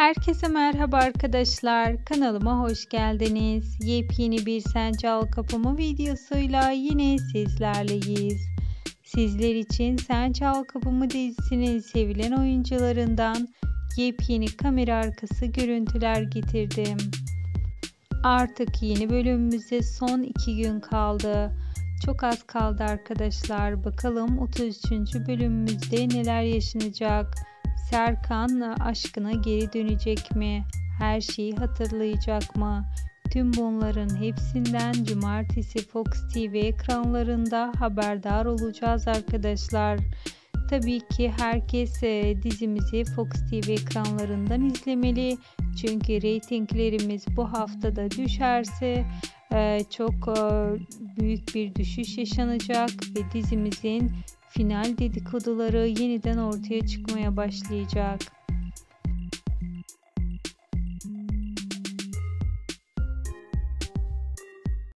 Herkese merhaba arkadaşlar. Kanalıma hoş geldiniz. Yepyeni bir Sen Çal Kapımı videosuyla yine sizlerleyiz. Sizler için Sen Çal Kapımı dizisinin sevilen oyuncularından yepyeni kamera arkası görüntüler getirdim. Artık yeni bölümümüze son iki gün kaldı. Çok az kaldı arkadaşlar. Bakalım 33. bölümümüzde neler yaşanacak. Serkan aşkına geri dönecek mi? Her şeyi hatırlayacak mı? Tüm bunların hepsinden cumartesi Fox TV ekranlarında haberdar olacağız arkadaşlar. Tabii ki herkes e, dizimizi Fox TV ekranlarından izlemeli. Çünkü reytinglerimiz bu haftada düşerse çok e, büyük bir düşüş yaşanacak ve dizimizin final dedikoduları yeniden ortaya çıkmaya başlayacak.